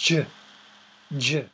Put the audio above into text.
Дж. Дж.